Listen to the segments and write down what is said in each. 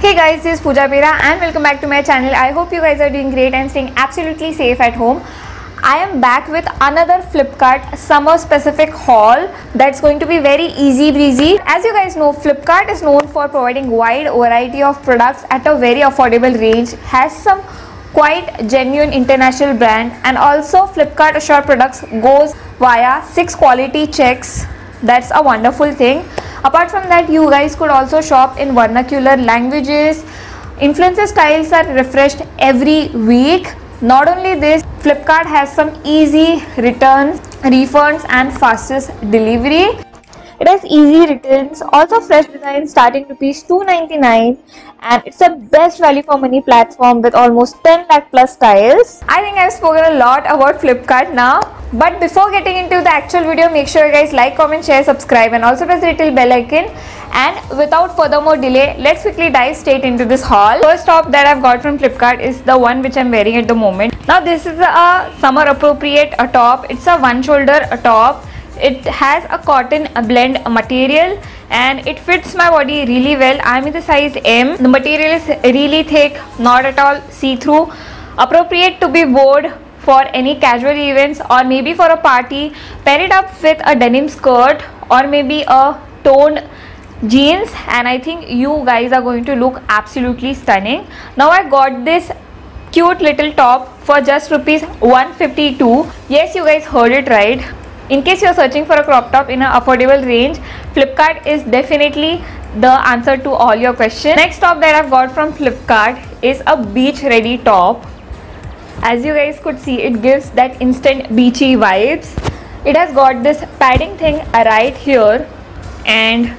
Hey guys, this is Pooja Pera and welcome back to my channel. I hope you guys are doing great and staying absolutely safe at home. I am back with another Flipkart summer specific haul that's going to be very easy breezy. As you guys know, Flipkart is known for providing wide variety of products at a very affordable range, has some quite genuine international brand and also Flipkart Assure products goes via 6 quality checks. That's a wonderful thing apart from that you guys could also shop in vernacular languages. Influencer styles are refreshed every week. Not only this flipkart has some easy returns refunds and fastest delivery it has easy returns also fresh designs starting rupees 299 and it's the best value for money platform with almost 10 lakh plus styles. I think i've spoken a lot about flipkart now but before getting into the actual video make sure you guys like comment share subscribe and also press the little bell icon. And without further more delay let's quickly dive straight into this haul. First top that i've got from flipkart is the one which i'm wearing at the moment. Now this is a summer appropriate a top. It's a one shoulder a top it has a cotton blend material and it fits my body really well i'm in the size m the material is really thick not at all see-through appropriate to be worn for any casual events or maybe for a party pair it up with a denim skirt or maybe a toned jeans and I think you guys are going to look absolutely stunning. Now I got this cute little top for just rupees 152. Yes you guys heard it right. In case you are searching for a crop top in an affordable range, Flipkart is definitely the answer to all your questions. Next top that I've got from Flipkart is a beach ready top. As you guys could see it gives that instant beachy vibes. It has got this padding thing right here and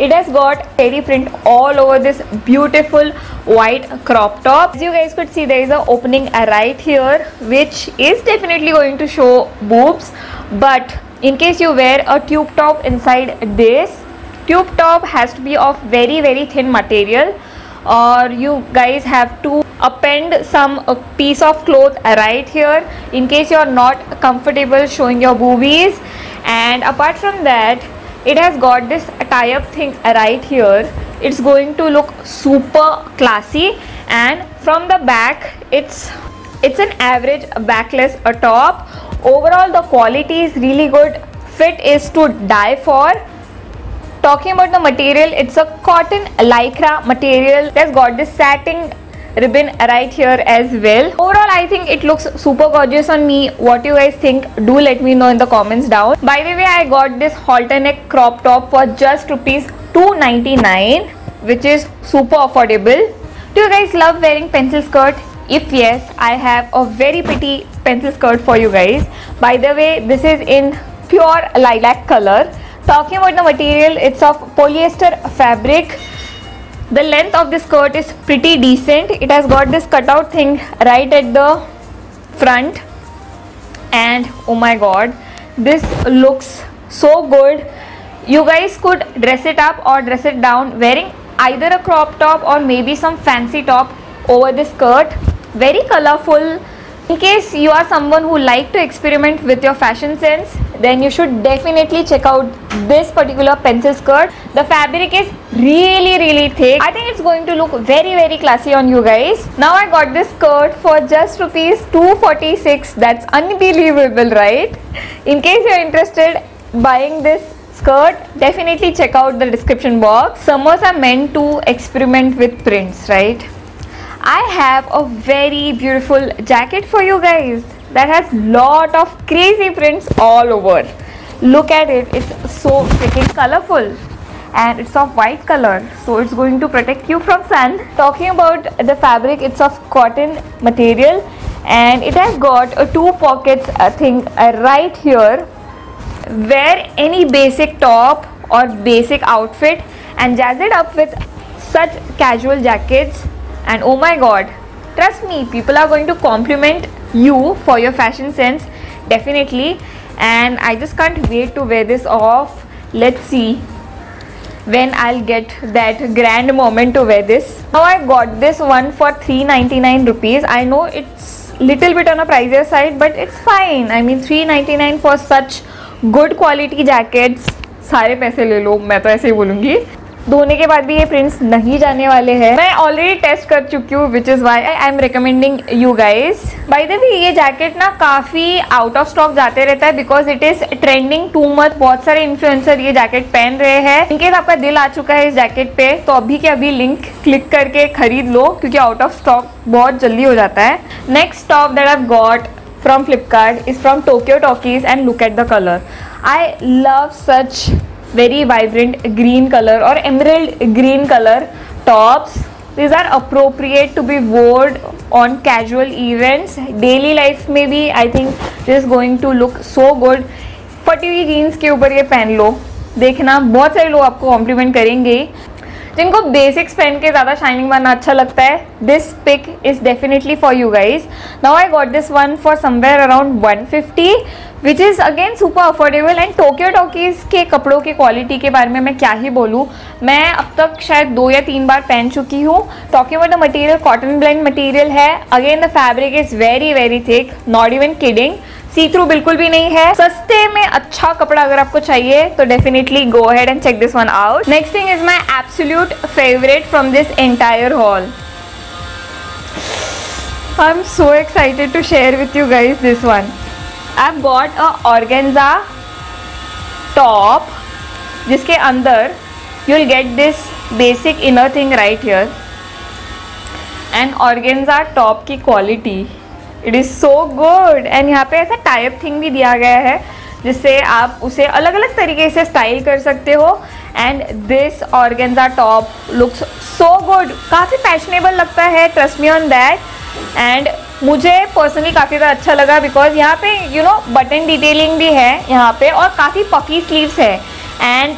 it has got fairy print all over this beautiful white crop top. As you guys could see there is an opening right here which is definitely going to show boobs but in case you wear a tube top inside this tube top has to be of very very thin material. Or you guys have to append some uh, piece of cloth right here in case you are not comfortable showing your boobies. And apart from that it has got this tie-up thing right here. It's going to look super classy. And from the back it's it's an average backless a top overall the quality is really good. Fit is to die for. Talking about the material it's a cotton lycra material. It has got this satin ribbon right here as well. Overall i think it looks super gorgeous on me. What you guys think? Do let me know in the comments down. By the way i got this halter neck crop top for just rupees 299 which is super affordable. Do you guys love wearing pencil skirt if yes i have a very pretty pencil skirt for you guys. By the way this is in pure lilac color. Talking about the material it's of polyester fabric. The length of the skirt is pretty decent. It has got this cutout thing right at the front. And oh my god this looks so good. You guys could dress it up or dress it down wearing either a crop top or maybe some fancy top over the skirt very colorful. In case you are someone who like to experiment with your fashion sense then you should definitely check out this particular pencil skirt. The fabric is really really thick. I think it's going to look very very classy on you guys. Now i got this skirt for just rupees 246 that's unbelievable right? In case you're interested buying this skirt definitely check out the description box. Summers are meant to experiment with prints right I have a very beautiful jacket for you guys that has lot of crazy prints all over. Look at it, it's so freaking colorful and it's of white color so it's going to protect you from sun. Talking about the fabric, it's of cotton material and it has got a two pockets I think uh, right here. Wear any basic top or basic outfit and jazz it up with such casual jackets and oh my god trust me people are going to compliment you for your fashion sense definitely and i just can't wait to wear this off let's see when i'll get that grand moment to wear this now i got this one for 399 rupees i know it's little bit on a pricier side but it's fine i mean 399 for such good quality jackets सारे पैसे ले लो मैं तो ऐसे ही बोलूँगी धोने के बाद भी ये प्रिंट्स नहीं जाने वाले हैं। मैं ऑलरेडी टेस्ट कर चुकी हूँ which is why I am recommending you guys by the ये जैकेट ना काफ़ी आउट ऑफ़ स्टॉक जाते रहता है because it is trending too much बहुत सारे इन्फ्लुएंसर ये जैकेट पहन रहे हैं। इनकेस आपका दिल आ चुका है इस जैकेट पे तो अभी के अभी लिंक क्लिक करके खरीद लो, क्योंकि आउट ऑफ़ स्टॉक बहुत जल्दी हो जाता है। Next top that I got from Flipkart is from Tokyo Talkies and look at the color. I love such very vibrant green colour और emerald green colour tops these are appropriate to be worn on casual events daily life में भी I think is going to look so good फटी हुई jeans के ऊपर ये पहन लो. देखना, बहुत सारे लोग आपको कॉम्प्लीमेंट करेंगे. जिनको बेसिक्स पहन के ज़्यादा शाइनिंग बनना अच्छा लगता है this pic is definitely for you guys now I got this one for somewhere around 150 which is again super affordable and Tokyo Talkies के कपड़ों की क्वालिटी के बारे में मैं क्या ही बोलूँ, मैं अब तक शायद दो या तीन बार पहन चुकी हूँ. Talking about the material cotton blend material है. Again the fabric is very very thick not even kidding see through बिल्कुल भी नहीं है। सस्ते में अच्छा कपड़ा अगर आपको चाहिए तो definitely go head and check this one out next thing is my absolute favourite from this entire haul I am so excited to share with you guys this one I got a organza top जिसके अंदर you will get this basic inner thing right here and organza top की quality it is so good and यहाँ पे ऐसा type thing भी दिया गया है, जिससे आप उसे अलग अलग तरीके से स्टाइल कर सकते हो। And this organza top looks so good काफ़ी फैशनेबल लगता है trust me on that and मुझे पर्सनली काफ़ी ज़्यादा अच्छा लगा बिकॉज़ यहाँ पे यू नो बटन डिटेलिंग भी है यहाँ पे और काफ़ी पफी स्लीव्स है। And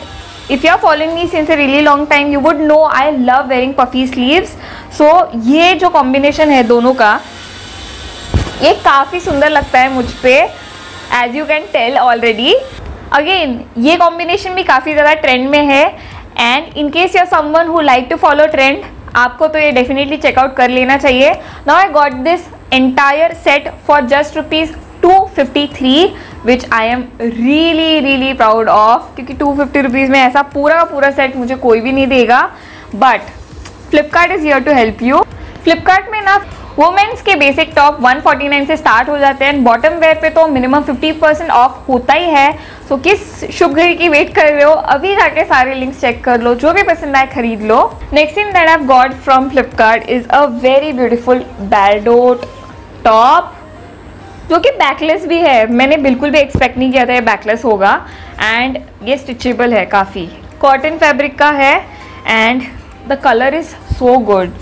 if you are following me since a really long time you would know I love wearing puffy sleeves so ये जो कॉम्बिनेशन है दोनों का ये काफ़ी सुंदर लगता है मुझ पर as you can tell already again ये कॉम्बिनेशन भी काफ़ी ज़्यादा ट्रेंड में है and in case you're someone who like to follow trend आपको तो ये डेफिनेटली चेकआउट कर लेना चाहिए. Now I got this entire set for just rupees two fifty three which I am really really proud of क्योंकि two fifty rupees में ऐसा पूरा का पूरा सेट मुझे कोई भी नहीं देगा. But Flipkart is here to help you Flipkart में ना वुमेन्स के बेसिक टॉप 149 से स्टार्ट हो जाते हैं। बॉटम वेयर पे तो मिनिमम 50 परसेंट ऑफ़ होता ही है। सो so, किस शुभ घड़ी की वेट कर रहे हो? अभी जाके सारे लिंक्स चेक कर लो। जो भी पसंद आए खरीद लो। Next thing that I got from Flipkart is a very beautiful bardot top जो कि बैकलेस भी है। मैंने बिल्कुल भी एक्सपेक्ट नहीं किया था ये बैकलेस होगा। एंड ये स्टिचेबल है काफ़ी। कॉटन फैब्रिक का है। And the colour is so good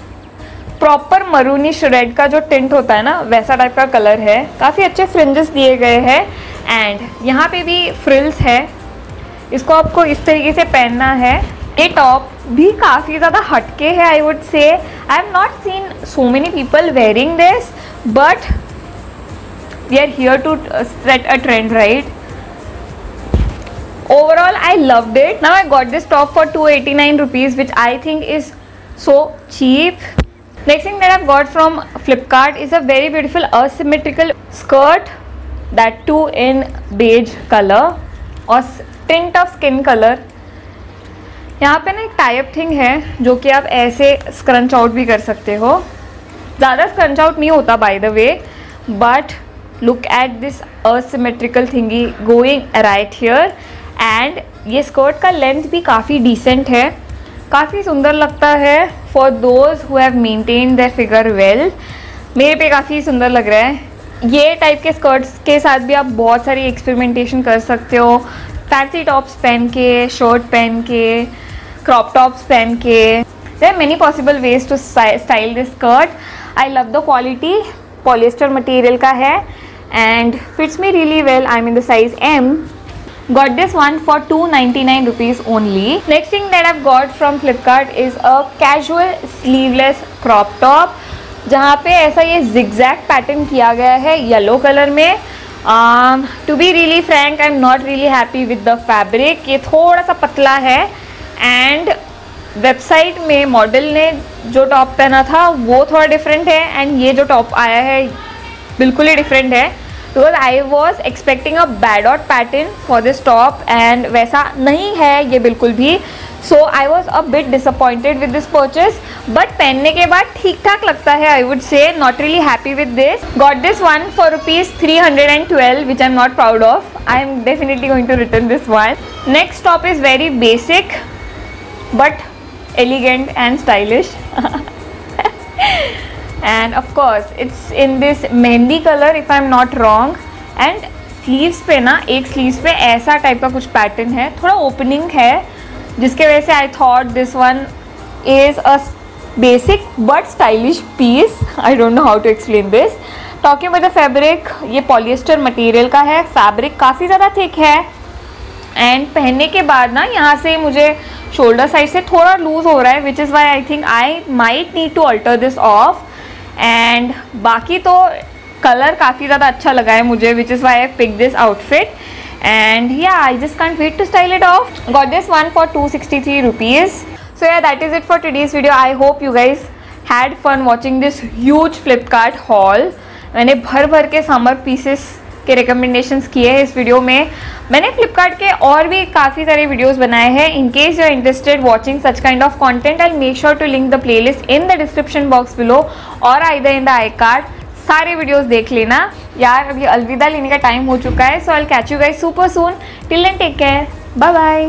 proper maroonish red का जो टिंट होता है ना, वैसा टाइप का कलर है। काफ़ी अच्छे फ्रिंजेस दिए गए हैं। एंड यहाँ पे भी फ्रिल्स है। इसको आपको इस तरीके से पहनना है। ये टॉप भी काफ़ी ज़्यादा हटके है I would say I have not seen so many people wearing this but we are here to set a trend right overall, i loved it. Now i got this top for 289 rupees, which i think is so cheap. Next thing that i've got from flipkart is a very beautiful asymmetrical skirt that too in beige color और tint of skin color. यहाँ पे ना एक type thing है जो कि आप ऐसे स्क्रंच आउट भी कर सकते हो। ज़्यादा स्क्रंच आउट नहीं होता by the way but look at this asymmetrical thingy going right here and ये स्कर्ट का लेंथ भी काफ़ी डिसेंट है। काफ़ी सुंदर लगता है। For those who have maintain their figure well मेरे पे काफ़ी सुंदर लग रहा है। ये टाइप के स्कर्ट्स के साथ भी आप बहुत सारी एक्सपेरिमेंटेशन कर सकते हो। फैंसी टॉप्स पहन के शर्ट पहन के क्रॉप टॉप्स पहन के। There many possible ways to style this skirt I love the quality polyester material का है। And fits me really well I mean the size M got this one for 299 rupees only. Next thing that i've got from flipkart is a casual sleeveless crop top, जहाँ पे ऐसा ये zigzag pattern किया गया है yellow colour में। To be really frank I am not really happy with the fabric ये थोड़ा सा पतला है। एंड वेबसाइट में मॉडल ने जो टॉप पहना था, वो थोड़ा डिफरेंट है। एंड ये जो टॉप आया है, बिल्कुल ही डिफरेंट है। Because I was expecting a bardot pattern for this top and वैसा नहीं है ये बिल्कुल भी। So I was a bit disappointed with this purchase but पहनने के बाद ठीक ठाक लगता है I would say not really happy with this got this one for rupees three hundred and twelve which I am not proud of I am definitely going to return this one next top is very basic but elegant and stylish and of it's in this mehndi colour if I am not wrong and sleeves पे ना, एक sleeves पे ऐसा type का कुछ pattern है। थोड़ा opening है, जिसके वजह से I thought this one is a basic but stylish piece I don't know how to explain this talking with the fabric ये पॉलिएस्टर मटेरियल का है। फैब्रिक काफ़ी ज़्यादा थिक है। एंड पहनने के बाद ना, यहाँ से मुझे शोल्डर साइड से थोड़ा लूज हो रहा है which is why I think I might need to alter this off and बाकी तो कलर काफ़ी ज़्यादा अच्छा लगा है मुझे which is why I pick this outfit and yeah I just can't wait to style it off got this one for two sixty three rupees so yeah that is it for today's video I hope you guys had fun watching this huge Flipkart haul मैंने भर भर के summer pieces के recommendations किए हैं इस video में। मैंने फ्लिपकार्ट के और भी काफ़ी सारे वीडियोस बनाए हैं। In case you are interested watching such kind of content I make sure to link the playlist in the description box below और I the in the I card, सारे वीडियोस देख लेना। यार, अभी अलविदा लेने का टाइम हो चुका है so I catch you guys super soon till and take care bye bye